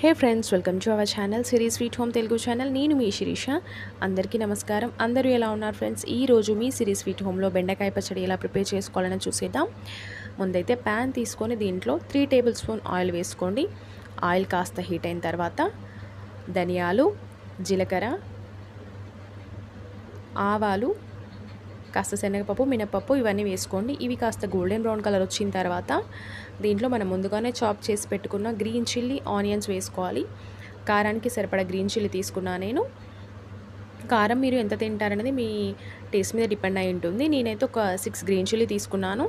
Hey friends welcome to our channel series sweet home Telugu channel. నేను మీ శిరీష. అందరికీ నమస్కారం. అందరూ ఎలా ఉన్నారు ఫ్రెండ్స్? ఈ రోజు మీ సిరీస్ స్వీట్ హోమ్లో బెండకాయ పచ్చడి ఎలా ప్రిపేర్ చేసుకోవాలని చూసేద్దాం. ముందైతే ప్యాన్ తీసుకొని దీంట్లో త్రీ టేబుల్ స్పూన్ ఆయిల్ వేసుకోండి. ఆయిల్ కాస్త హీట్ అయిన తర్వాత ధనియాలు జీలకర్ర ఆవాలు కాస్త శనగపప్పు మినపప్పు ఇవన్నీ వేసుకోండి. ఇవి కాస్త గోల్డెన్ బ్రౌన్ కలర్ వచ్చిన తర్వాత దీంట్లో మనం ముందుగానే చాప్ చేసి పెట్టుకున్న గ్రీన్ చిల్లీ ఆనియన్స్ వేసుకోవాలి. కారానికి సరిపడా గ్రీన్ చిల్లీ తీసుకున్నా నేను. కారం మీరు ఎంత తింటారనేది మీ టేస్ట్ మీద డిపెండ్ అయి ఉంటుంది. నేనైతే ఒక సిక్స్ గ్రీన్ చిల్లీ తీసుకున్నాను.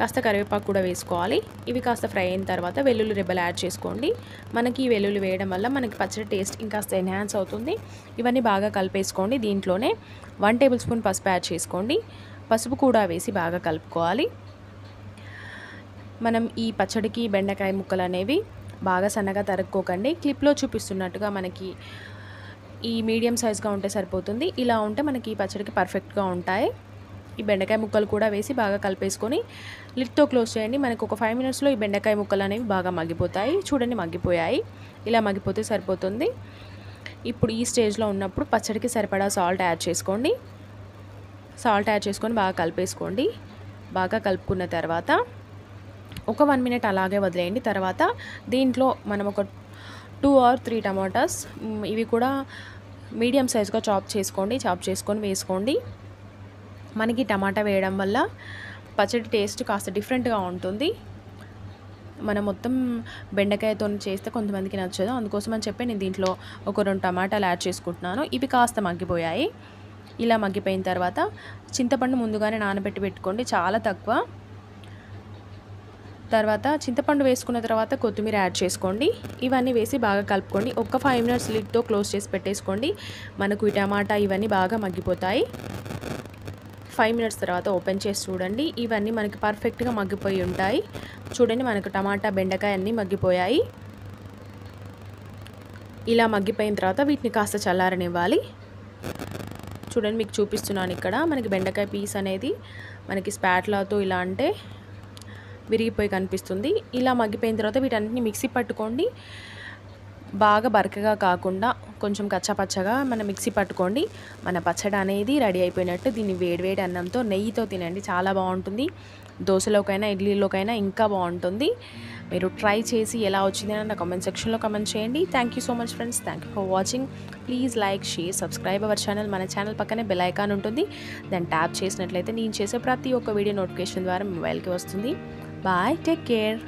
కాస్త కరివేపాకు కూడా వేసుకోవాలి. ఇవి కాస్త ఫ్రై అయిన తర్వాత వెల్లుల్లి రెబ్బలు యాడ్ చేసుకోండి. మనకి ఈ వెల్లుల్లి వేయడం వల్ల మనకి పచ్చడి టేస్ట్ ఇంకాస్త ఎన్హాన్స్ అవుతుంది. ఇవన్నీ బాగా కలిపేసుకోండి దీంట్లోనే. వన్ టేబుల్ స్పూన్ పసుపు యాడ్ చేసుకోండి. పసుపు కూడా వేసి బాగా కలుపుకోవాలి. మనం ఈ పచ్చడికి బెండకాయ ముక్కలు అనేవి బాగా సన్నగా తరుక్కోకండి. క్లిప్లో చూపిస్తున్నట్టుగా మనకి ఈ మీడియం సైజ్గా ఉంటే సరిపోతుంది. ఇలా ఉంటే మనకి ఈ పచ్చడికి పర్ఫెక్ట్గా ఉంటాయి. ఈ బెండకాయ ముక్కలు కూడా వేసి బాగా కలిపేసుకొని లిట్తో క్లోజ్ చేయండి. మనకు ఒక ఫైవ్ మినిట్స్లో ఈ బెండకాయ ముక్కలు అనేవి బాగా మగ్గిపోతాయి. చూడండి మగ్గిపోయాయి. ఇలా మగ్గిపోతే సరిపోతుంది. ఇప్పుడు ఈ స్టేజ్లో ఉన్నప్పుడు పచ్చడికి సరిపడా సాల్ట్ యాడ్ చేసుకోండి. సాల్ట్ యాడ్ చేసుకొని బాగా కలిపేసుకోండి. బాగా కలుపుకున్న తర్వాత ఒక వన్ మినిట్ అలాగే వదిలేయండి. తర్వాత దీంట్లో మనం ఒక టూ ఆర్ త్రీ టమాటాస్. ఇవి కూడా మీడియం సైజ్గా చాప్ చేసుకోండి. చాప్ చేసుకొని వేసుకోండి. మనకి టమాటా వేయడం వల్ల పచ్చడి టేస్ట్ కాస్త డిఫరెంట్గా ఉంటుంది. మనం మొత్తం బెండకాయతో చేస్తే కొంతమందికి నచ్చదు. అందుకోసం అని చెప్పి నేను దీంట్లో ఒక రెండు టమాటాలు యాడ్ చేసుకుంటున్నాను. ఇవి కాస్త మగ్గిపోయాయి. ఇలా మగ్గిపోయిన తర్వాత చింతపండు ముందుగానే నానబెట్టి పెట్టుకోండి. చాలా తక్కువ. తర్వాత చింతపండు వేసుకున్న తర్వాత కొత్తిమీర యాడ్ చేసుకోండి. ఇవన్నీ వేసి బాగా కలుపుకోండి. ఒక్క ఫైవ్ మినిట్స్ లిడ్తో క్లోజ్ చేసి పెట్టేసుకోండి. మనకు ఈ టమాటా ఇవన్నీ బాగా మగ్గిపోతాయి. ఫైవ్ మినిట్స్ తర్వాత ఓపెన్ చేసి చూడండి. ఇవన్నీ మనకి పర్ఫెక్ట్గా మగ్గిపోయి ఉంటాయి. చూడండి మనకు టమాటా బెండకాయ అన్నీ మగ్గిపోయాయి. ఇలా మగ్గిపోయిన తర్వాత వీటిని కాస్త చల్లారనివ్వాలి. చూడండి మీకు చూపిస్తున్నాను ఇక్కడ. మనకి బెండకాయ పీస్ అనేది మనకి స్పాట్లాతో ఇలా అంటే విరిగిపోయి కనిపిస్తుంది. ఇలా మగ్గిపోయిన తర్వాత వీటన్నిటిని మిక్సీ పట్టుకోండి. బాగా బరకగా కాకుండా కొంచెం కచ్చపచ్చగా మన మిక్సీ పట్టుకోండి. మన పచ్చడి అనేది రెడీ అయిపోయినట్టు దీన్ని వేడివేడి అన్నంతో నెయ్యితో తినండి. చాలా బాగుంటుంది. దోశలోకైనా ఇడ్లీలోకైనా ఇంకా బాగుంటుంది. మీరు ట్రై చేసి ఎలా వచ్చింది అని నా కామెంట్ సెక్షన్లో కమెంట్ చేయండి. Thank you so much friends thank you for watching please like share subscribe our channel మన ఛానల్ పక్కనే బెల్ ఐకాన్ ఉంటుంది. దాన్ని ట్యాప్ చేసినట్లయితే నేను చేసే ప్రతి ఒక్క వీడియో నోటిఫికేషన్ ద్వారా మొబైల్కి వస్తుంది. Bye, take care.